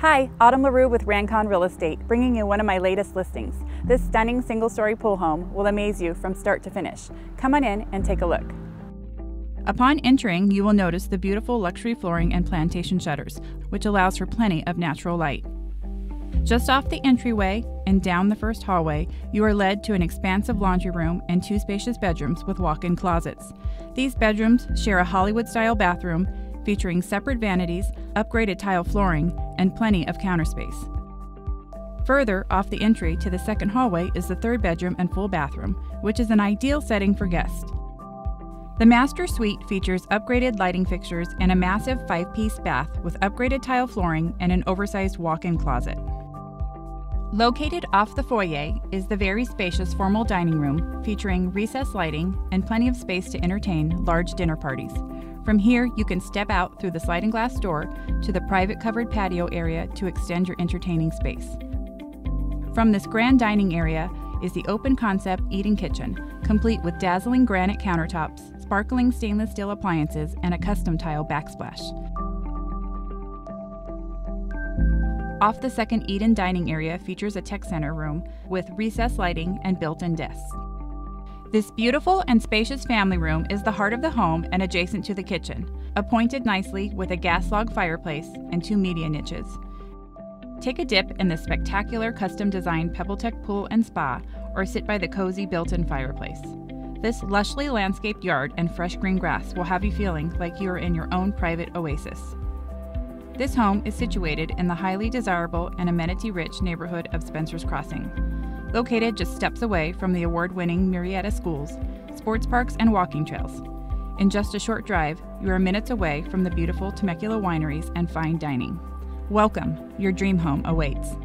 Hi, Autumn Leroux with Rancon Real Estate, bringing you one of my latest listings. This stunning single-story pool home will amaze you from start to finish. Come on in and take a look. Upon entering, you will notice the beautiful luxury flooring and plantation shutters, which allows for plenty of natural light. Just off the entryway and down the first hallway, you are led to an expansive laundry room and two spacious bedrooms with walk in closets. These bedrooms share a Hollywood style bathroom featuring separate vanities, upgraded tile flooring, and plenty of counter space. Further off the entry to the second hallway is the third bedroom and full bathroom, which is an ideal setting for guests. The master suite features upgraded lighting fixtures and a massive five piece bath with upgraded tile flooring and an oversized walk in closet. Located off the foyer is the very spacious formal dining room featuring recessed lighting and plenty of space to entertain large dinner parties. From here, you can step out through the sliding glass door to the private covered patio area to extend your entertaining space. From this grand dining area is the open concept eat-in kitchen, complete with dazzling granite countertops, sparkling stainless steel appliances, and a custom tile backsplash. Off the second eat-in dining area features a tech center room with recessed lighting and built in desks. This beautiful and spacious family room is the heart of the home and adjacent to the kitchen, appointed nicely with a gas log fireplace and two media niches. Take a dip in the spectacular custom designed PebbleTech pool and spa, or sit by the cozy built in fireplace. This lushly landscaped yard and fresh green grass will have you feeling like you are in your own private oasis. This home is situated in the highly desirable and amenity rich neighborhood of Spencer's Crossing. Located just steps away from the award winning Murrieta schools, sports parks, and walking trails. In just a short drive, you are minutes away from the beautiful Temecula wineries and fine dining. Welcome, your dream home awaits.